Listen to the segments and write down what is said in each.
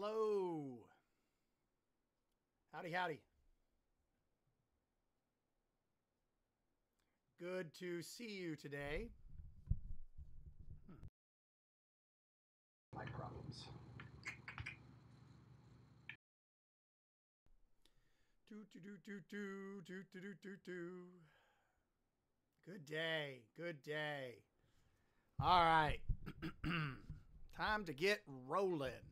Hello. Howdy, howdy. Good to see you today. My problems. Do do do do do do do do do do. Good day. Good day. All right. Time to get rolling.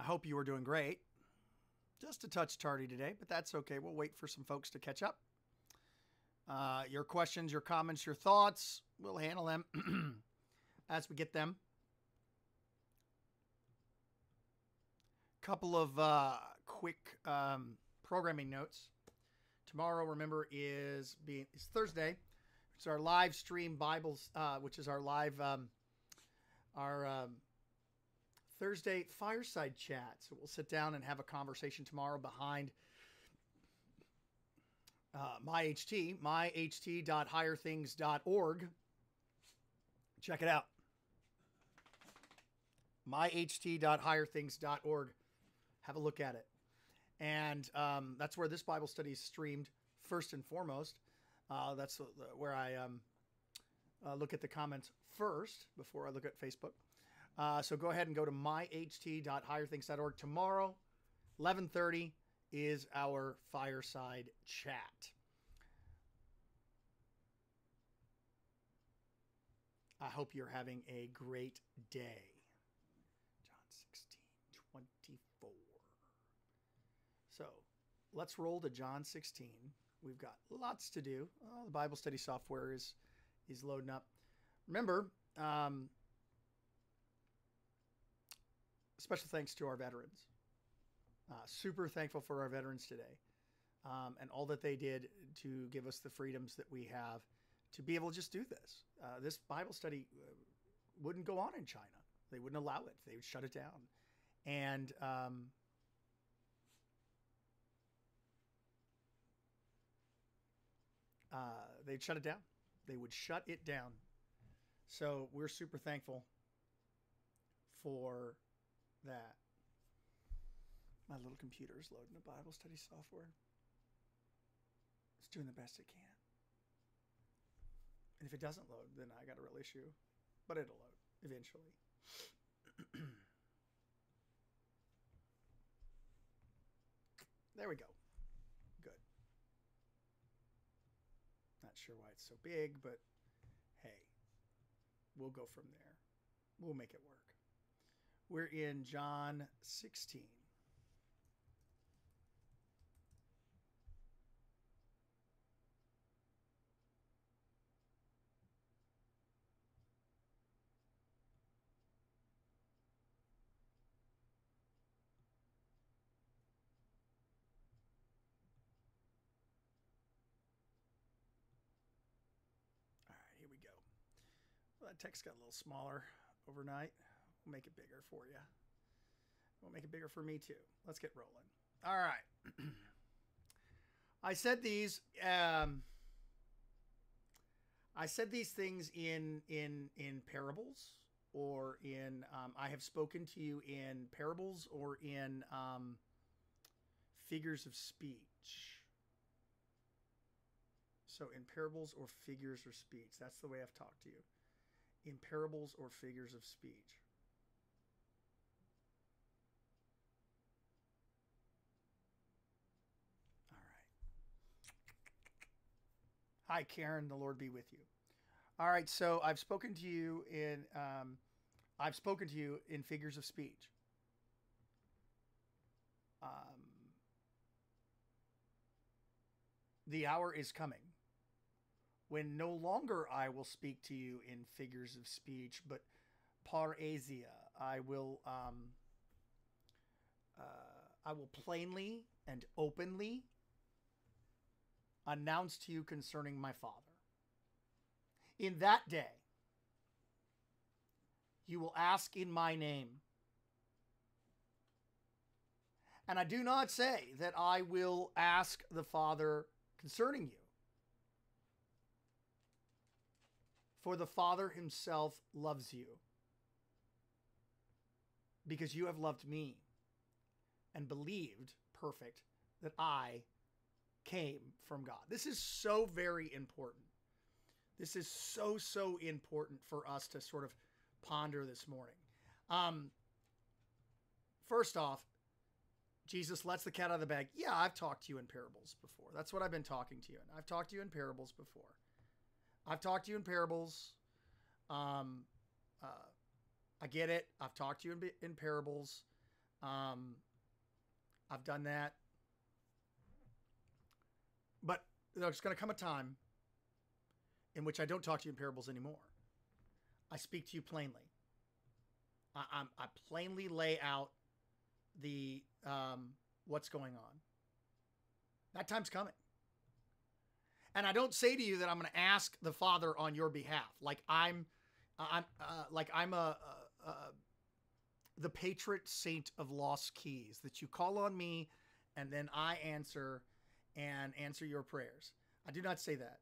I hope you are doing great. Just a touch tardy today, but that's okay. We'll wait for some folks to catch up. Uh, your questions, your comments, your thoughts, we'll handle them as we get them. Couple of uh, quick um, programming notes. Tomorrow, remember, is being is Thursday. It's our live stream Bibles, uh, which is our live um, our um, Thursday fireside chat. So we'll sit down and have a conversation tomorrow behind uh, my HT, myht.higherthings.org. Check it out. myht.higherthings.org. Have a look at it. And um, that's where this Bible study is streamed first and foremost. Uh, that's where I um, uh, look at the comments first before I look at Facebook. Uh, so go ahead and go to myht.higherthings.org. Tomorrow, 11:30 is our fireside chat. I hope you're having a great day. John 16, 24. So let's roll to John 16. We've got lots to do. Oh, the Bible study software is is loading up. Remember, um, special thanks to our veterans. Uh, super thankful for our veterans today um, and all that they did to give us the freedoms that we have to be able to just do this. Uh, this Bible study uh, wouldn't go on in China. They wouldn't allow it. They would shut it down. And um, uh, they'd shut it down. They would shut it down. So we're super thankful for that. My little computer is loading the Bible study software. It's doing the best it can. And if it doesn't load, then I got a real issue. But it'll load eventually. there we go. Good. Not sure why it's so big, but hey, we'll go from there. We'll make it work. We're in John 16. All right, here we go. Well, that text got a little smaller overnight. We'll make it bigger for you. We'll make it bigger for me too. Let's get rolling. All right. I said these. Um, I said these things in in in parables or in. Um, I have spoken to you in parables or in um, figures of speech. So in parables or figures of speech, that's the way I've talked to you. In parables or figures of speech. Hi, Karen. The Lord be with you. All right. So I've spoken to you in. Um, I've spoken to you in figures of speech. Um, the hour is coming when no longer I will speak to you in figures of speech, but parrhesia. I will. Um, uh, I will plainly and openly announce to you concerning my Father. In that day, you will ask in my name. And I do not say that I will ask the Father concerning you. For the Father himself loves you. because you have loved me and believed, perfect, that I came from God. This is so very important. This is so, so important for us to sort of ponder this morning. Um, first off, Jesus lets the cat out of the bag. Yeah, I've talked to you in parables before. That's what I've been talking to you in. I've talked to you in parables before. I've talked to you in parables. Um, uh, I get it. I've talked to you in, in parables. Um, I've done that. But there's going to come a time in which I don't talk to you in parables anymore. I speak to you plainly. I, I'm, I plainly lay out the um, what's going on. That time's coming. And I don't say to you that I'm going to ask the Father on your behalf, like I'm, I'm, uh, like I'm a, a, a the patron saint of lost keys that you call on me, and then I answer and answer your prayers. I do not say that.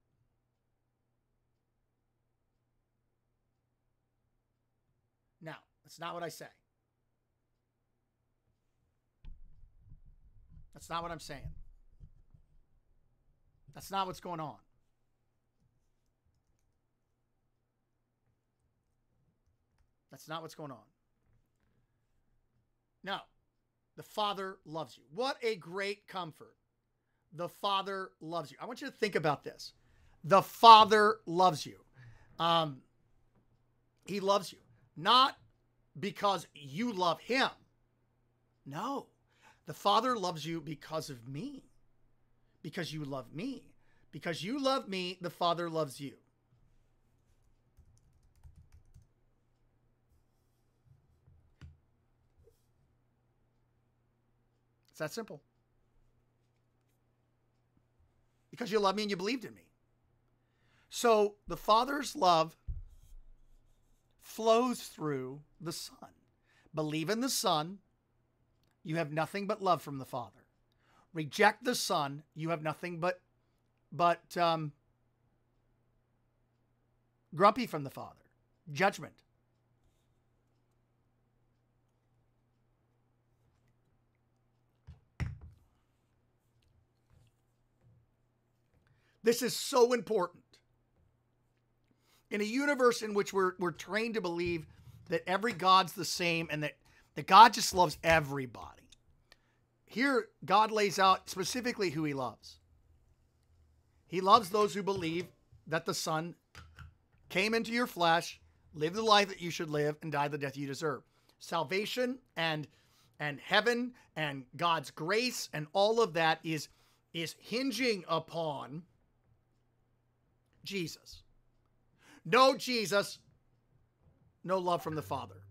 Now, that's not what I say. That's not what I'm saying. That's not what's going on. That's not what's going on. No, the Father loves you. What a great comfort. The Father loves you. I want you to think about this. The Father loves you. Um, he loves you. Not because you love him. No. The Father loves you because of me. Because you love me. Because you love me, the Father loves you. It's that simple. Because you love me and you believed in me. So the Father's love flows through the Son. Believe in the Son, you have nothing but love from the Father. Reject the Son, you have nothing but but um, grumpy from the Father. Judgment. This is so important. In a universe in which we're, we're trained to believe that every God's the same and that, that God just loves everybody, here God lays out specifically who he loves. He loves those who believe that the Son came into your flesh, lived the life that you should live, and died the death you deserve. Salvation and and heaven and God's grace and all of that is is hinging upon Jesus. No Jesus, no love from the Father.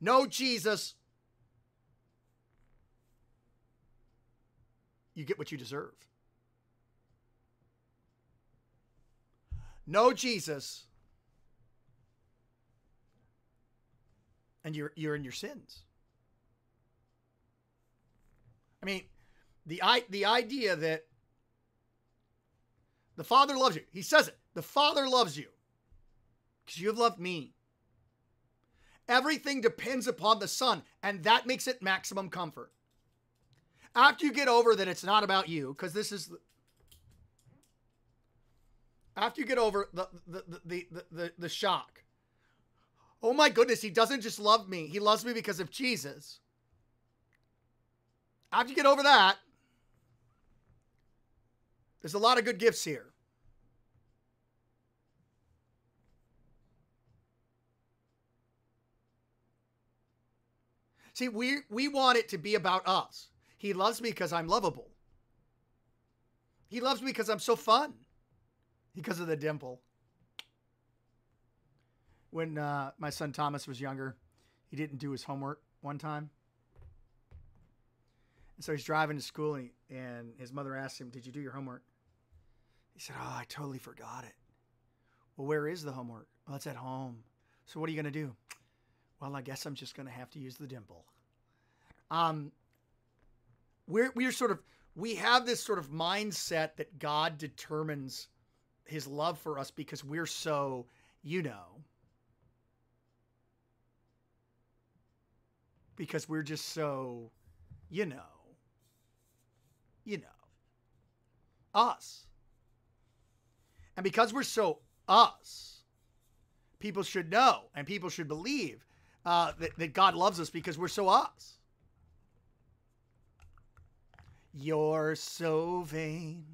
No Jesus, you get what you deserve. No Jesus, and you're you're in your sins. I mean, the the idea that the Father loves you. He says it. The Father loves you because you have loved me. Everything depends upon the Son, and that makes it maximum comfort. After you get over that it's not about you, because this is after you get over the the, the the the the shock. Oh my goodness, he doesn't just love me. He loves me because of Jesus. After you get over that, there's a lot of good gifts here. See, we we want it to be about us. He loves me because I'm lovable. He loves me because I'm so fun. Because of the dimple. When uh, my son Thomas was younger, he didn't do his homework one time. And so he's driving to school and, he, and his mother asked him, Did you do your homework? He said, Oh, I totally forgot it. Well, where is the homework? Well, it's at home. So what are you going to do? Well, I guess I'm just going to have to use the dimple. Um, we're we're sort of we have this sort of mindset that God determines His love for us because we're so, you know. because we're just so, you know, you know, us. And because we're so us, people should know and people should believe uh, that, that God loves us because we're so us. You're so vain.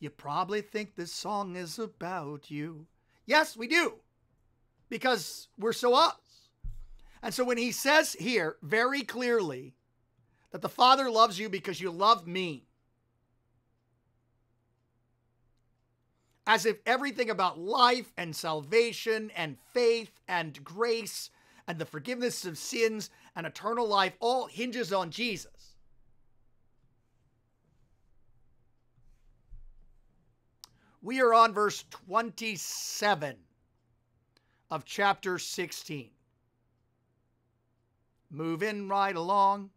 You probably think this song is about you. Yes, we do. Because we're so us. And so when he says here very clearly that the Father loves you because you love me, as if everything about life and salvation and faith and grace and the forgiveness of sins and eternal life all hinges on Jesus. We are on verse 27 of chapter 16. Moving right along.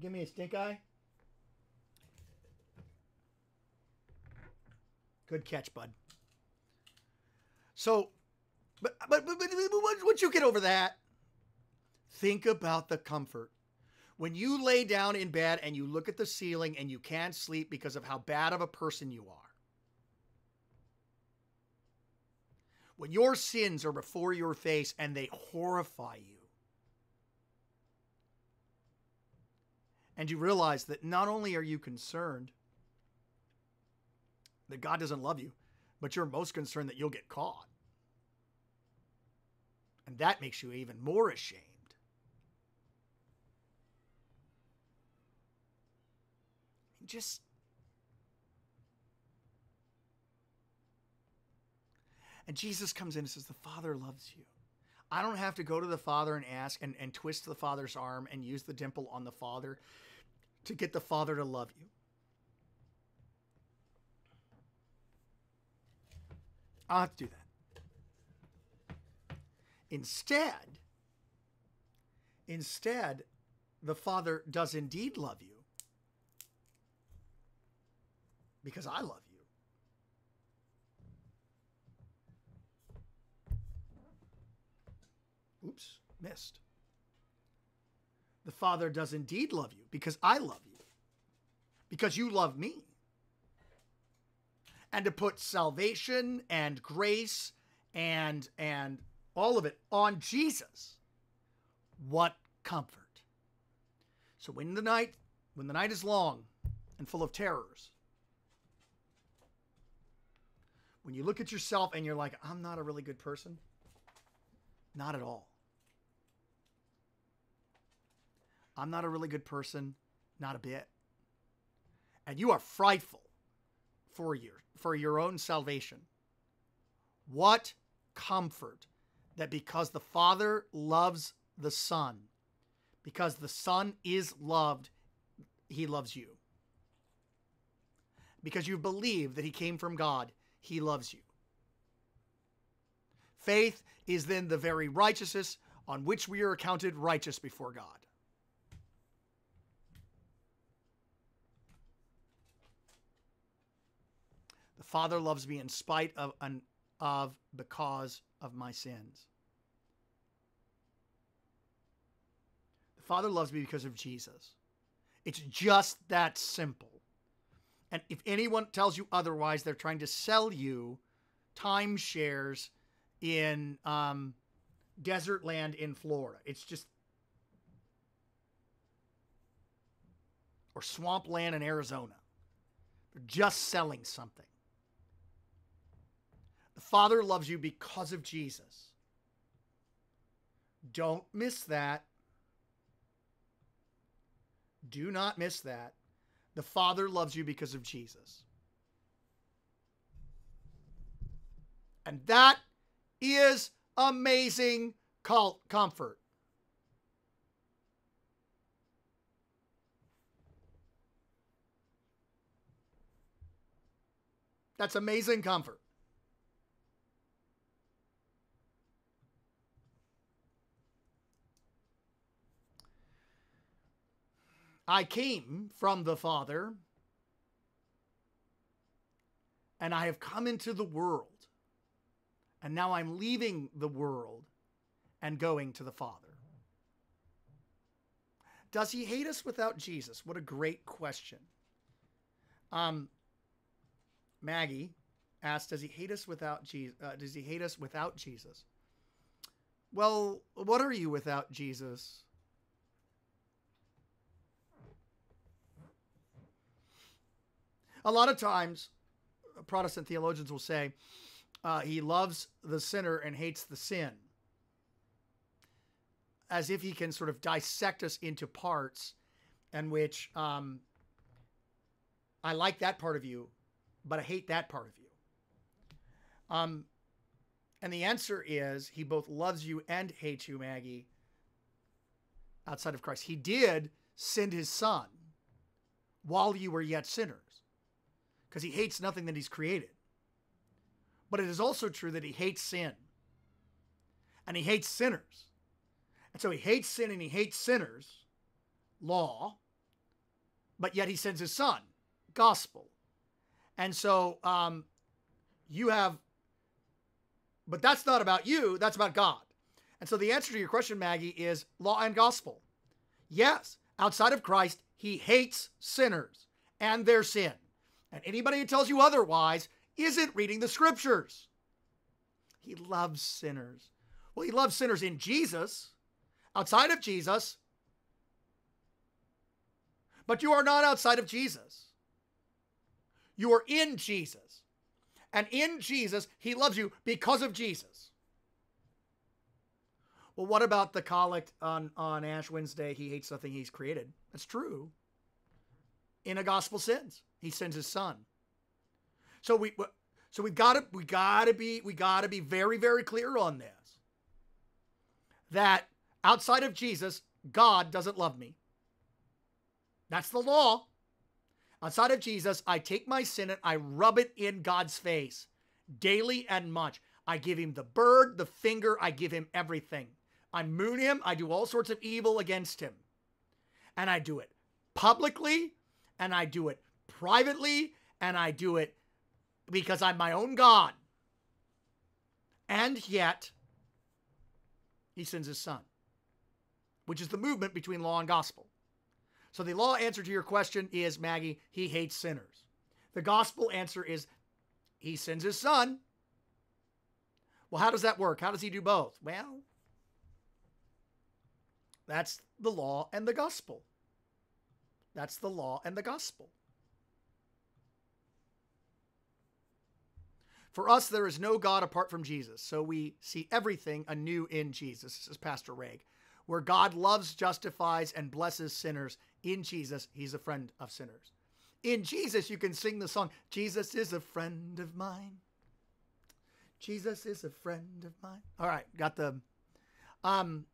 Give me a stink eye. Good catch, bud. So, but, but, but, but once you get over that, think about the comfort. When you lay down in bed and you look at the ceiling and you can't sleep because of how bad of a person you are. When your sins are before your face and they horrify you. And you realize that not only are you concerned that God doesn't love you, but you're most concerned that you'll get caught. And that makes you even more ashamed. Just And Jesus comes in and says, The Father loves you. I don't have to go to the Father and ask and, and twist the Father's arm and use the dimple on the Father to get the Father to love you. I'll have to do that. Instead, instead, the Father does indeed love you because I love you. Oops, missed. The Father does indeed love you because I love you. Because you love me. And to put salvation and grace and and all of it on Jesus. What comfort. So when the night when the night is long and full of terrors, when you look at yourself and you're like, I'm not a really good person, not at all. I'm not a really good person, not a bit. And you are frightful for your for your own salvation. What comfort that because the Father loves the Son, because the Son is loved, he loves you. Because you believe that he came from God, he loves you. Faith is then the very righteousness on which we are accounted righteous before God. Father loves me in spite of, an, of because of my sins. The Father loves me because of Jesus. It's just that simple. And if anyone tells you otherwise, they're trying to sell you timeshares in um, desert land in Florida. It's just, or swamp land in Arizona. They're just selling something. The Father loves you because of Jesus. Don't miss that. Do not miss that. The Father loves you because of Jesus. And that is amazing comfort. That's amazing comfort. I came from the Father, and I have come into the world, and now I'm leaving the world and going to the Father. Does he hate us without Jesus? What a great question. Um, Maggie asked, "Does he hate us without Jesus? Uh, does he hate us without Jesus?" Well, what are you without Jesus? A lot of times, Protestant theologians will say uh, he loves the sinner and hates the sin, as if he can sort of dissect us into parts, and which um, I like that part of you, but I hate that part of you. Um, and the answer is he both loves you and hates you, Maggie, outside of Christ. He did send his son while you were yet sinners because he hates nothing that he's created. But it is also true that he hates sin and he hates sinners. And so he hates sin and he hates sinners, law, but yet he sends his son, gospel. And so um, you have, but that's not about you, that's about God. And so the answer to your question, Maggie, is law and gospel. Yes, outside of Christ, he hates sinners and their sin. And anybody who tells you otherwise isn't reading the scriptures. He loves sinners. Well, he loves sinners in Jesus, outside of Jesus. But you are not outside of Jesus. You are in Jesus. And in Jesus, he loves you because of Jesus. Well, what about the collect on, on Ash Wednesday? He hates nothing he's created. That's true. In a gospel sense he sends his son. So we so we've got to we got to be we got to be very very clear on this. That outside of Jesus, God doesn't love me. That's the law. Outside of Jesus, I take my sin and I rub it in God's face daily and much. I give him the bird, the finger, I give him everything. I moon him, I do all sorts of evil against him. And I do it publicly and I do it privately and I do it because I'm my own God. And yet, he sends his son, which is the movement between law and gospel. So the law answer to your question is Maggie, he hates sinners. The gospel answer is he sends his son. Well, how does that work? How does he do both? Well, that's the law and the gospel. That's the law and the gospel. For us, there is no God apart from Jesus. So we see everything anew in Jesus. This is Pastor Reg. Where God loves, justifies, and blesses sinners. In Jesus, he's a friend of sinners. In Jesus, you can sing the song, Jesus is a friend of mine. Jesus is a friend of mine. All right, got the um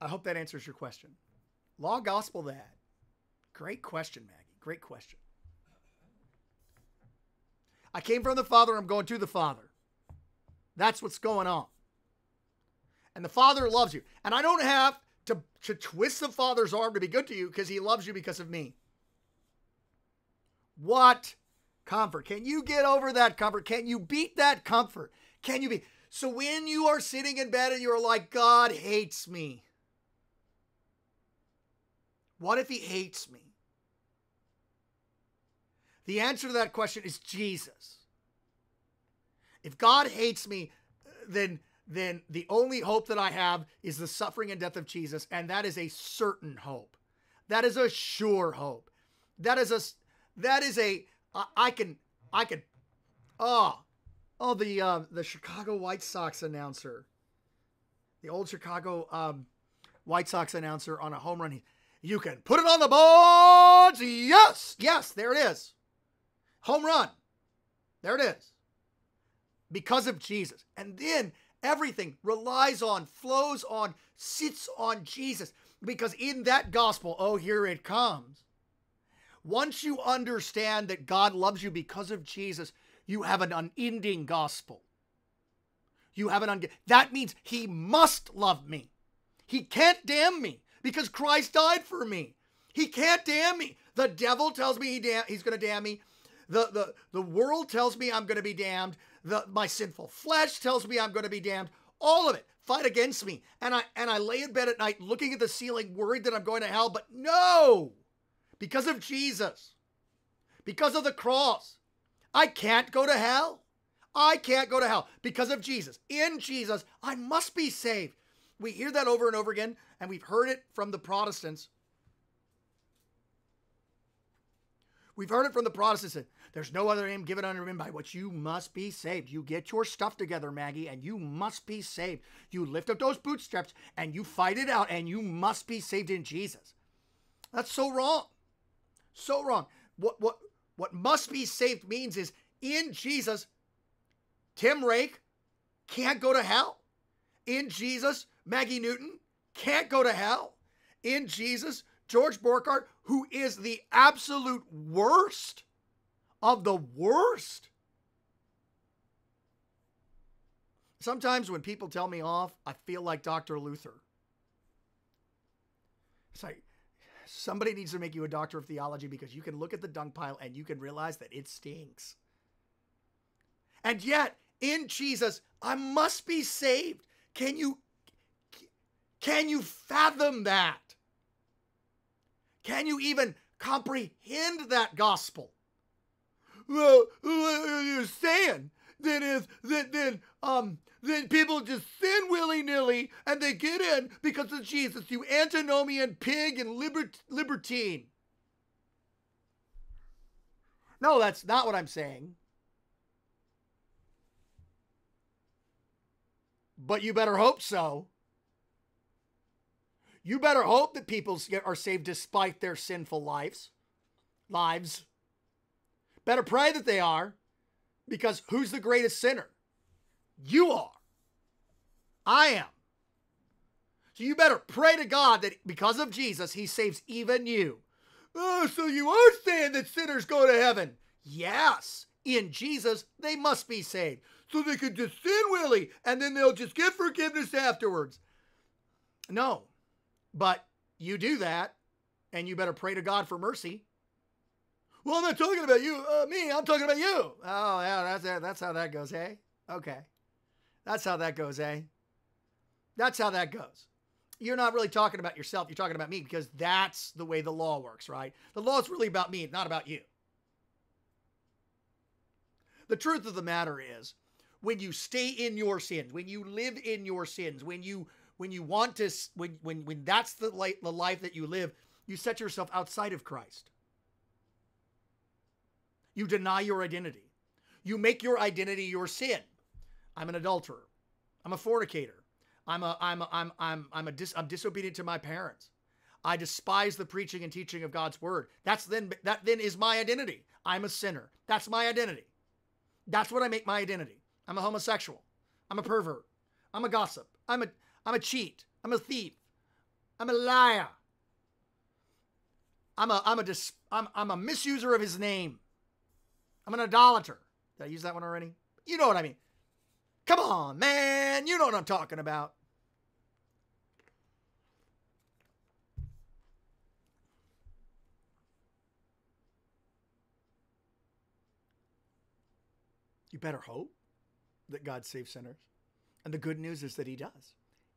I hope that answers your question. Law gospel that. Great question, Maggie. Great question. I came from the Father, I'm going to the Father. That's what's going on. And the Father loves you. And I don't have to, to twist the Father's arm to be good to you because he loves you because of me. What comfort? Can you get over that comfort? Can you beat that comfort? Can you be? So when you are sitting in bed and you're like, God hates me, what if he hates me? The answer to that question is Jesus. If God hates me, then then the only hope that I have is the suffering and death of Jesus, and that is a certain hope. That is a sure hope. That is a that is a I can I can oh oh the uh, the Chicago White Sox announcer, the old Chicago um, White Sox announcer on a home run. You can put it on the boards. Yes, yes, there it is. Home run. There it is. Because of Jesus. And then everything relies on, flows on, sits on Jesus. Because in that gospel, oh, here it comes. Once you understand that God loves you because of Jesus, you have an unending gospel. You have an un- that means he must love me. He can't damn me because Christ died for me. He can't damn me. The devil tells me he he's going to damn me. The, the, the world tells me I'm going to be damned. The, my sinful flesh tells me I'm going to be damned. All of it fight against me. And I and I lay in bed at night looking at the ceiling, worried that I'm going to hell. But no, because of Jesus, because of the cross, I can't go to hell. I can't go to hell because of Jesus. In Jesus, I must be saved. We hear that over and over again, and we've heard it from the Protestants. We've heard it from the Protestants. There's no other name given under men by which you must be saved. You get your stuff together, Maggie, and you must be saved. You lift up those bootstraps and you fight it out, and you must be saved in Jesus. That's so wrong. So wrong. What what what must be saved means is in Jesus, Tim Rake can't go to hell. In Jesus, Maggie Newton can't go to hell. In Jesus, George Borghardt, who is the absolute worst of the worst. Sometimes when people tell me off, I feel like Dr. Luther. It's like somebody needs to make you a doctor of theology because you can look at the dung pile and you can realize that it stinks. And yet, in Jesus, I must be saved. Can you can you fathom that? Can you even comprehend that gospel? well, what you're saying then is that then um then people just sin willy nilly and they get in because of Jesus. You antinomian pig and libert- libertine. No, that's not what I'm saying. But you better hope so. You better hope that people are saved despite their sinful lives. Lives. Better pray that they are, because who's the greatest sinner? You are. I am. So you better pray to God that because of Jesus, he saves even you. Oh, so you are saying that sinners go to heaven? Yes. In Jesus, they must be saved. So they could just sin willy and then they'll just get forgiveness afterwards. No. But you do that and you better pray to God for mercy. Well, I'm not talking about you, uh, me. I'm talking about you. Oh, yeah, that's that's how that goes, hey? Okay, that's how that goes, eh? That's how that goes. You're not really talking about yourself. You're talking about me because that's the way the law works, right? The law is really about me, not about you. The truth of the matter is, when you stay in your sins, when you live in your sins, when you when you want to when when when that's the life, the life that you live, you set yourself outside of Christ. You deny your identity. You make your identity your sin. I'm an adulterer. I'm a fornicator. I'm a I'm a, I'm I'm I'm a dis, I'm disobedient to my parents. I despise the preaching and teaching of God's word. That's then that then is my identity. I'm a sinner. That's my identity. That's what I make my identity. I'm a homosexual. I'm a pervert. I'm a gossip. I'm a I'm a cheat. I'm a thief. I'm a liar. I'm a I'm a dis, I'm I'm a misuser of his name. I'm an idolater. Did I use that one already? You know what I mean. Come on, man. You know what I'm talking about. You better hope that God saves sinners. And the good news is that He does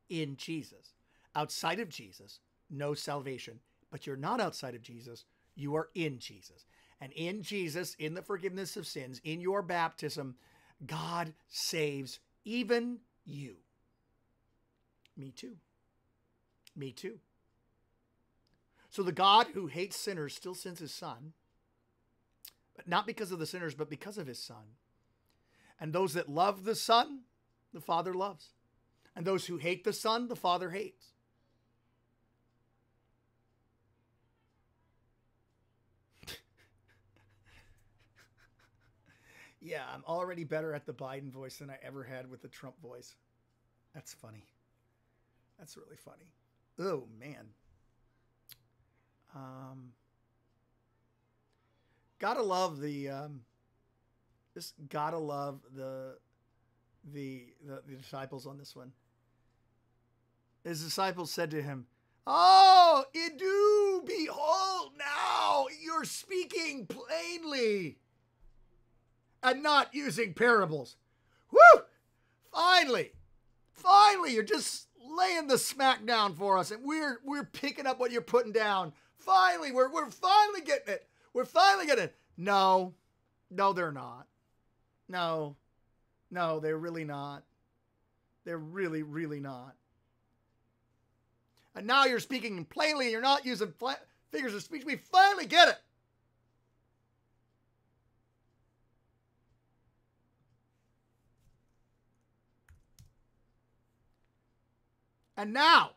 in Jesus. Outside of Jesus, no salvation. But you're not outside of Jesus, you are in Jesus. And in Jesus, in the forgiveness of sins, in your baptism, God saves even you. Me too. Me too. So the God who hates sinners still sends his son, but not because of the sinners, but because of his son. And those that love the son, the father loves. And those who hate the son, the father hates. Yeah, I'm already better at the Biden voice than I ever had with the Trump voice. That's funny. That's really funny. Oh man. Um, gotta love the um, just gotta love the, the the the disciples on this one. His disciples said to him, Oh, Idu, behold, now you're speaking plainly and not using parables. Woo! Finally, finally, you're just laying the smack down for us, and we're we're picking up what you're putting down. Finally, we're we're finally getting it. We're finally getting it. No, no, they're not. No, no, they're really not. They're really, really not. And now you're speaking plainly and you're not using figures of speech. We finally get it. And now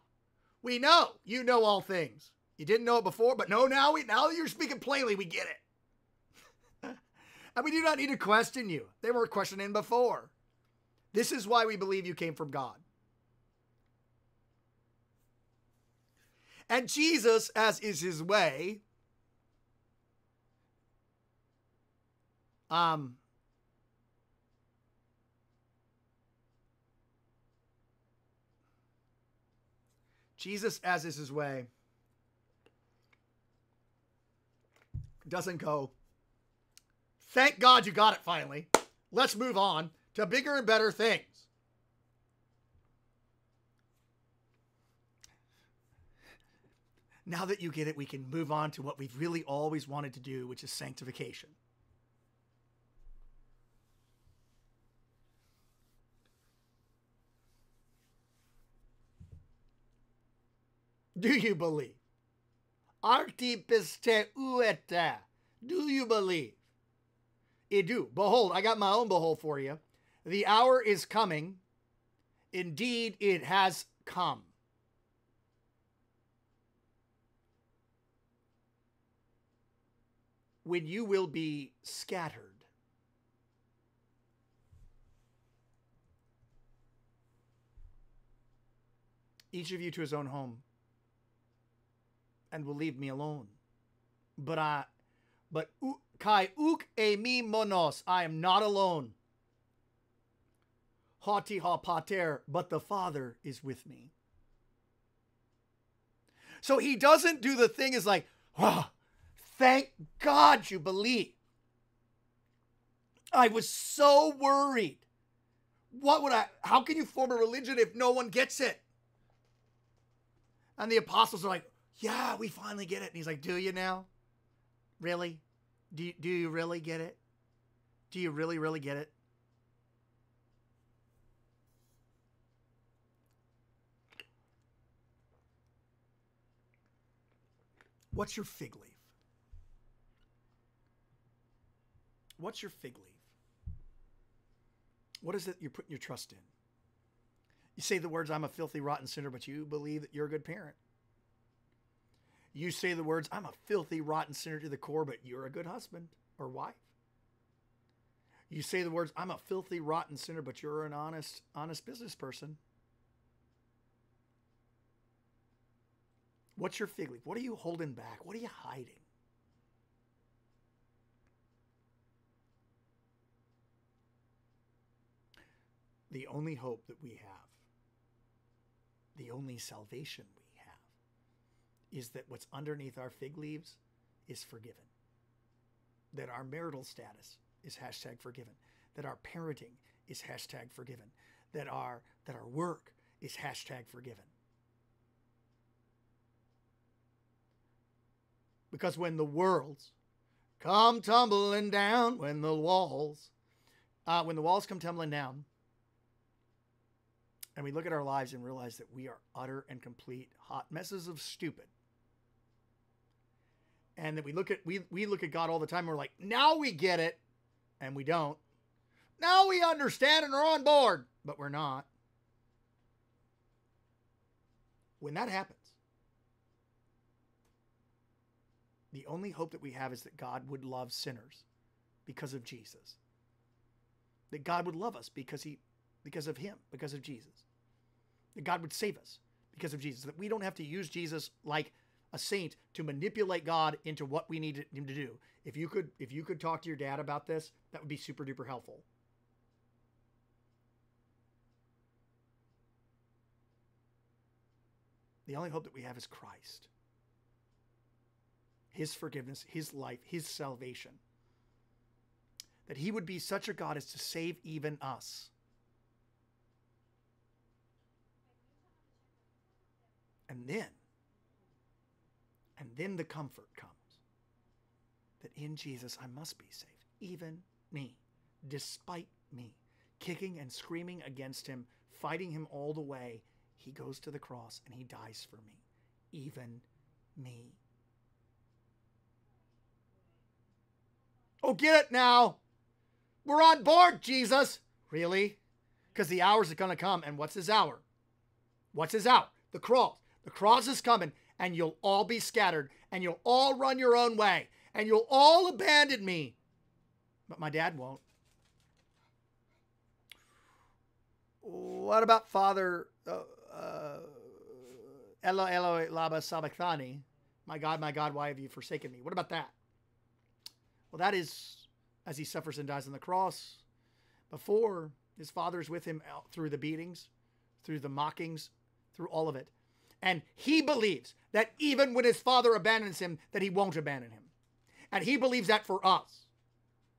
we know you know all things. You didn't know it before, but no, now we now that you're speaking plainly, we get it. and we do not need to question you. They weren't questioning before. This is why we believe you came from God. And Jesus, as is his way, um, Jesus, as is his way, doesn't go, thank God you got it finally. Let's move on to bigger and better things. Now that you get it, we can move on to what we've really always wanted to do, which is sanctification. Do you believe? Arti pisteuete. Do you believe? I do. Behold, I got my own behold for you. The hour is coming. Indeed, it has come. When you will be scattered. Each of you to his own home and will leave me alone. But I, but kai uk e mi monos, I am not alone. hoti ho pater, but the Father is with me. So he doesn't do the thing is like, oh, thank God you believe. I was so worried. What would I, how can you form a religion if no one gets it? And the apostles are like, yeah, we finally get it. And he's like, do you now? Really? Do you, do you really get it? Do you really, really get it? What's your fig leaf? What's your fig leaf? What is it you're putting your trust in? You say the words, I'm a filthy, rotten sinner, but you believe that you're a good parent. You say the words, I'm a filthy, rotten sinner to the core, but you're a good husband or wife. You say the words, I'm a filthy, rotten sinner, but you're an honest, honest business person. What's your fig leaf? What are you holding back? What are you hiding? The only hope that we have, the only salvation we have, is that what's underneath our fig leaves is forgiven. That our marital status is hashtag forgiven. That our parenting is hashtag forgiven. That our that our work is hashtag forgiven. Because when the worlds come tumbling down, when the walls, uh, when the walls come tumbling down, and we look at our lives and realize that we are utter and complete hot messes of stupid, and that we look at we we look at God all the time. And we're like, now we get it, and we don't. Now we understand and are on board, but we're not. When that happens, the only hope that we have is that God would love sinners because of Jesus. That God would love us because he because of him, because of Jesus. That God would save us because of Jesus. That we don't have to use Jesus like a saint to manipulate God into what we need him to do. If you could if you could talk to your dad about this, that would be super duper helpful. The only hope that we have is Christ. His forgiveness, His life, His salvation. That He would be such a God as to save even us. And then, and then the comfort comes that in Jesus I must be saved, even me, despite me, kicking and screaming against him, fighting him all the way. He goes to the cross and he dies for me, even me. Oh, get it now. We're on board, Jesus. Really? Because the hours are going to come. And what's his hour? What's his hour? The cross. The cross is coming, and you'll all be scattered, and you'll all run your own way, and you'll all abandon me. But my dad won't. What about Father uh, uh, Eloi Eloi Lama Sabachthani? My God, my God, why have you forsaken me? What about that? Well, that is as he suffers and dies on the cross. Before his father is with him through the beatings, through the mockings, through all of it. And he believes that even when his father abandons him, that he won't abandon him. And he believes that for us.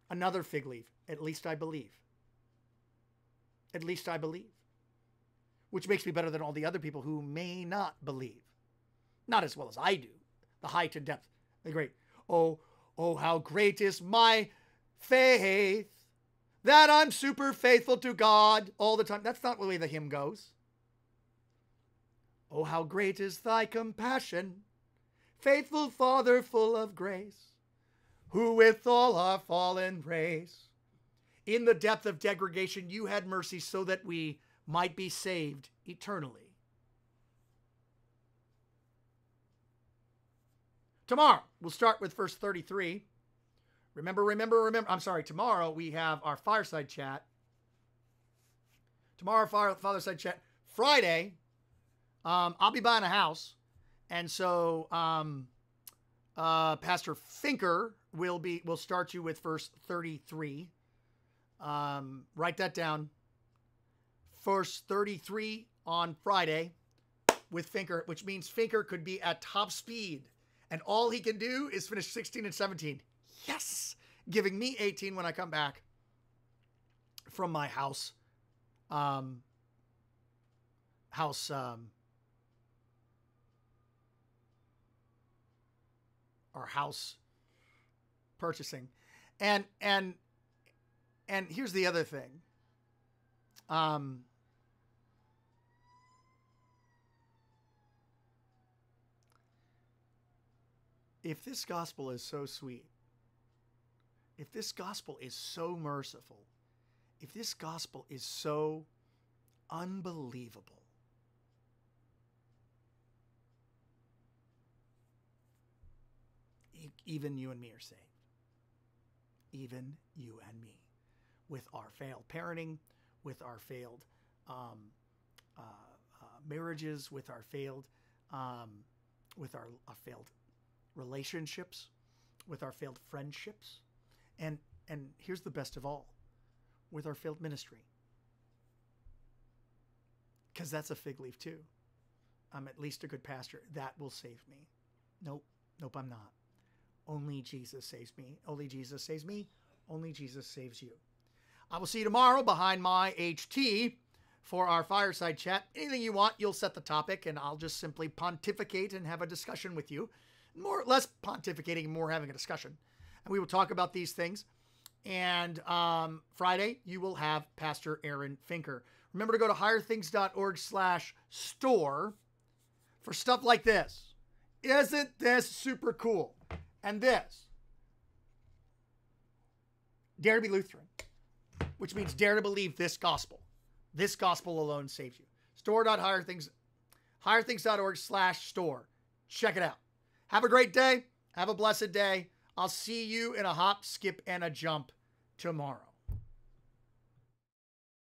Another fig leaf. At least I believe. At least I believe. Which makes me better than all the other people who may not believe. Not as well as I do. The height and depth. The great. Oh, oh, how great is my faith that I'm super faithful to God all the time. That's not the way the hymn goes. Oh, how great is thy compassion, faithful Father full of grace, who with all our fallen race, in the depth of degradation, you had mercy so that we might be saved eternally. Tomorrow, we'll start with verse 33. Remember, remember, remember. I'm sorry, tomorrow we have our fireside chat. Tomorrow, fire, fireside chat. Friday, um, I'll be buying a house, and so um, uh, Pastor Fenker will be will start you with verse 33. Um, write that down. Verse 33 on Friday with Fenker, which means Fenker could be at top speed, and all he can do is finish 16 and 17. Yes, giving me 18 when I come back from my house. Um, house um, or house purchasing. And and and here's the other thing. Um if this gospel is so sweet, if this gospel is so merciful, if this gospel is so unbelievable, even you and me are saved. Even you and me. With our failed parenting, with our failed um, uh, uh, marriages, with our failed, um, with our, our failed relationships, with our failed friendships, and and here's the best of all, with our failed ministry. Because that's a fig leaf too. I'm at least a good pastor. That will save me. Nope, nope, I'm not. Only Jesus saves me. Only Jesus saves me. Only Jesus saves you. I will see you tomorrow behind MyHT for our fireside chat. Anything you want, you'll set the topic, and I'll just simply pontificate and have a discussion with you. More, less pontificating, more having a discussion, and we will talk about these things. And um, Friday, you will have Pastor Aaron Fenker. Remember to go to higherthings.org/store for stuff like this. Isn't this super cool? And this. Dare to be Lutheran, which means dare to believe this gospel. This gospel alone saves you. Store.higherthings, higherthings.org slash store. Check it out. Have a great day. Have a blessed day. I'll see you in a hop, skip, and a jump tomorrow.